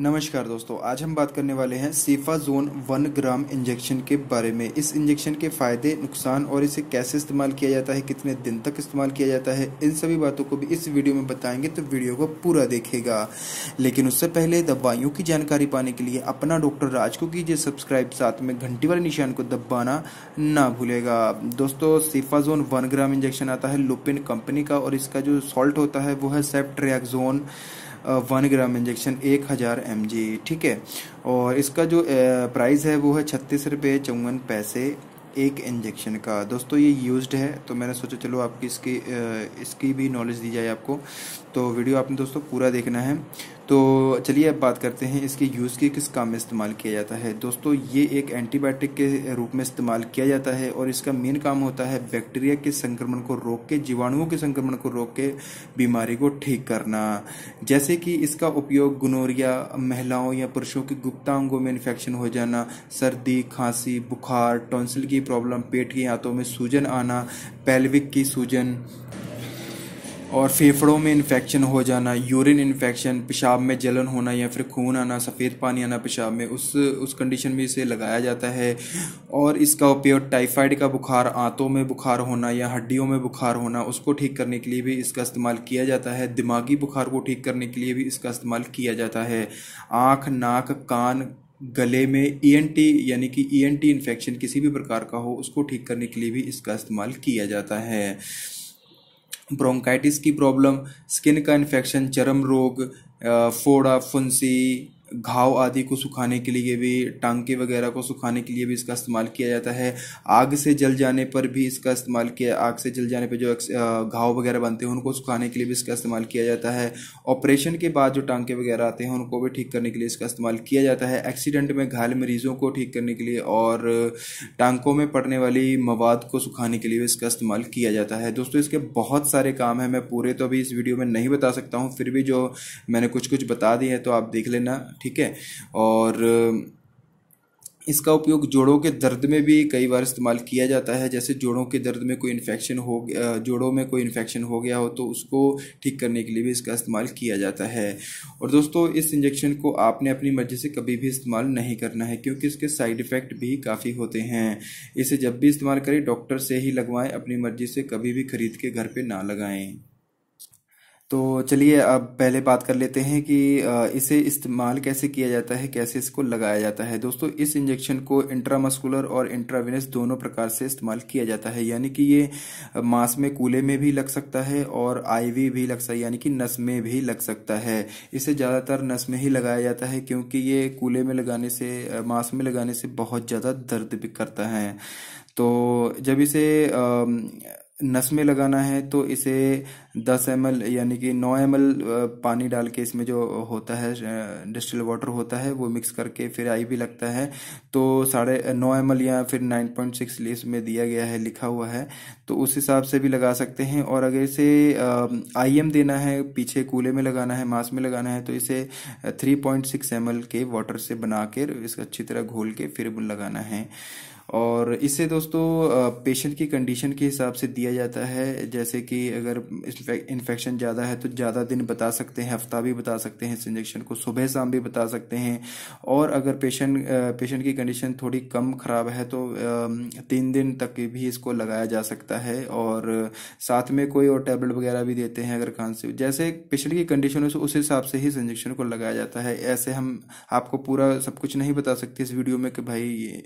नमस्कार दोस्तों, आज हम बात करने वाले हैं सीफा जोन वन ग्राम इंजेक्शन के बारे में। इस इंजेक्शन के फ़ायदे, नुकसान और इसे कैसे इस्तेमाल किया जाता है, कितने दिन तक इस्तेमाल किया जाता है, इन सभी बातों को भी इस वीडियो में बताएँगे तो वीडियो को पूरा देखेगा। लेकिन उससे पहले दवाइयों की जानकारी पाने के लिए अपना डॉक्टर राज को कीजिए सब्सक्राइब, साथ में घंटी वाले निशान को दबाना ना भूलेगा। दोस्तों, सीफा जोन वन ग्राम इंजेक्शन आता है लुपिन कंपनी का, और इसका जो सॉल्ट होता है वो है सेप्ट्रियाक्जोन वन ग्राम इंजेक्शन एक हज़ार एम ठीक है? और इसका जो प्राइस है वो है छत्तीस रुपये चौवन पैसे एक इंजेक्शन का। दोस्तों, ये यूज्ड है तो मैंने सोचा चलो आपकी इसकी इसकी भी नॉलेज दी जाए आपको। तो वीडियो आपने दोस्तों पूरा देखना है। तो चलिए अब बात करते हैं इसके यूज़ के किस काम में इस्तेमाल किया जाता है। दोस्तों, ये एक एंटीबायोटिक के रूप में इस्तेमाल किया जाता है और इसका मेन काम होता है बैक्टीरिया के संक्रमण को रोक के, जीवाणुओं के संक्रमण को रोक के बीमारी को ठीक करना। जैसे कि इसका उपयोग गुनोरिया महिलाओं या पुरुषों के गुप्तांगों में इन्फेक्शन हो जाना, सर्दी, खांसी, बुखार टॉन्सिल की प्रॉब्लम पेट की हाथों में सूजन आना पेल्विक की सूजन और फेफड़ों में इन्फेक्शन हो जाना यूरिन इन्फेक्शन पेशाब में जलन होना या फिर खून आना, सफ़ेद पानी आना पेशाब में, उस उस कंडीशन में इसे लगाया जाता है। और इसका उपयोग टाइफाइड का बुखार, आंतों में बुखार होना या हड्डियों में बुखार होना, उसको ठीक करने के लिए भी इसका इस्तेमाल किया जाता है। दिमागी बुखार को ठीक करने के लिए भी इसका इस्तेमाल किया जाता है। आँख, नाक, कान, गले में ईएनटी e यानी कि ईएनटी e इन्फेक्शन किसी भी प्रकार का हो, उसको ठीक करने के लिए भी इसका इस्तेमाल किया जाता है। ब्रोंकाइटिस की प्रॉब्लम स्किन का इन्फेक्शन चरम रोग फोड़ा फुंसी घाव आदि को सुखाने के लिए भी, टांके वगैरह को सुखाने के लिए भी इसका इस्तेमाल किया जाता है। आग से जल जाने पर भी इसका इस्तेमाल किया, आग से जल जाने पर जो घाव वगैरह बनते हैं, उनको सुखाने के लिए भी इसका इस्तेमाल किया जाता है। ऑपरेशन के बाद जो टांके वगैरह आते हैं, उनको भी ठीक करने के लिए इसका इस्तेमाल किया जाता है। एक्सीडेंट में घायल मरीजों को ठीक करने के लिए और टांकों में पड़ने वाली मवाद को सुखाने के लिए भी इसका इस्तेमाल किया जाता है। दोस्तों, इसके बहुत सारे काम हैं, मैं पूरे तो अभी इस वीडियो में नहीं बता सकता हूँ, फिर भी जो मैंने कुछ कुछ बता दिए हैं तो आप देख लेना। ठीक है? और इसका उपयोग जोड़ों के दर्द में भी कई बार इस्तेमाल किया जाता है। जैसे जोड़ों के दर्द में कोई इन्फेक्शन हो जोड़ों में कोई इन्फेक्शन हो गया हो तो उसको ठीक करने के लिए भी इसका इस्तेमाल किया जाता है। और दोस्तों, इस इंजेक्शन को आपने अपनी मर्ज़ी से कभी भी इस्तेमाल नहीं करना है, क्योंकि इसके साइड इफ़ेक्ट भी काफ़ी होते हैं। इसे जब भी इस्तेमाल करें डॉक्टर से ही लगवाएँ, अपनी मर्ज़ी से कभी भी खरीद के घर पर ना लगाएँ। तो चलिए अब पहले बात कर लेते हैं कि इसे इस्तेमाल कैसे किया जाता है, कैसे इसको लगाया जाता है। दोस्तों, इस इंजेक्शन को इंट्रामस्कुलर और इंट्राविनस दोनों प्रकार से इस्तेमाल किया जाता है। यानी कि ये मांस में कूले में भी लग सकता है और आईवी भी लग सकता है, यानी कि नस में भी लग सकता है। इसे ज़्यादातर नस में ही लगाया जाता है क्योंकि ये कूले में लगाने से मांस में लगाने से बहुत ज़्यादा दर्द भी करता है। तो जब इसे नस में लगाना है तो इसे 10 एम यानी कि 9 एम पानी डाल के इसमें जो होता है डिस्टिल वाटर होता है, वो मिक्स करके फिर आई भी लगता है। तो साढ़े नौ एम या फिर 9.6 पॉइंट सिक्स इसमें दिया गया है, लिखा हुआ है। तो उस हिसाब से भी लगा सकते हैं और अगर इसे आई एम देना है, पीछे कूले में लगाना है, मांस में लगाना है तो इसे 3.6 पॉइंट के वाटर से बना कर इसको अच्छी तरह घोल के फिर लगाना है। और इसे दोस्तों पेशेंट की कंडीशन के हिसाब से दिया जाता है। जैसे कि अगर इन्फेक्शन ज़्यादा है तो ज़्यादा दिन बता सकते हैं, हफ़्ता भी बता सकते हैं इस इंजेक्शन को, सुबह शाम भी बता सकते हैं। और अगर पेशेंट पेशेंट की कंडीशन थोड़ी कम ख़राब है तो तीन दिन तक भी इसको लगाया जा सकता है। और साथ में कोई और टैबलेट वगैरह भी देते हैं अगर खांसी जैसे पेशेंट की कंडीशन है, उस हिसाब से ही इस इंजेक्शन को लगाया जाता है। ऐसे हम आपको पूरा सब कुछ नहीं बता सकते इस वीडियो में कि भाई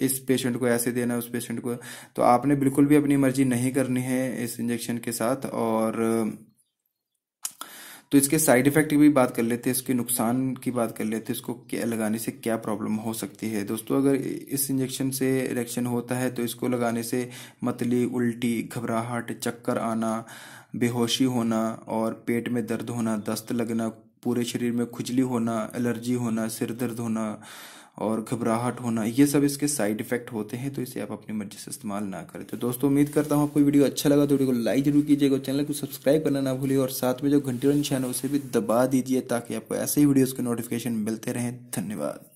इस पेशेंट को ऐसे देना है, उस पेशेंट को। तो आपने बिल्कुल भी अपनी मर्ज़ी नहीं करनी है इस इंजेक्शन के साथ और तो इसके साइड इफ़ेक्ट की भी बात कर लेते हैं, इसके नुकसान की बात कर लेते हैं, इसको क्या लगाने से क्या प्रॉब्लम हो सकती है। दोस्तों, अगर इस इंजेक्शन से रिएक्शन होता है तो इसको लगाने से मतली, उल्टी, घबराहट, चक्कर आना, बेहोशी होना और पेट में दर्द होना, दस्त लगना पूरे शरीर में खुजली होना, एलर्जी होना, सिर दर्द होना और घबराहट होना, ये सब इसके साइड इफ़ेक्ट होते हैं तो इसे आप अपनी मर्ज़ी से इस्तेमाल ना करें। तो दोस्तों, उम्मीद करता हूँ आपको वीडियो अच्छा लगा तो वीडियो को लाइक ज़रूर कीजिएगा चैनल को सब्सक्राइब करना ना भूलिए और साथ में जो घंटी निशान है, उसे भी दबा दीजिए ताकि आपको ऐसे ही वीडियोज़ के नोटिफिकेशन मिलते रहें। धन्यवाद।